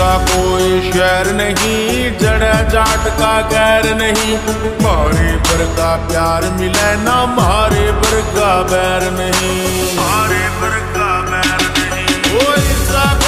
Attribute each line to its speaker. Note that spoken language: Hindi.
Speaker 1: का कोई शहर नहीं, जड़ जाट का गैर नहीं। मारे पर का प्यार मिले ना, मारे पर का बैर नहीं।